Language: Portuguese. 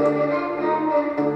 Música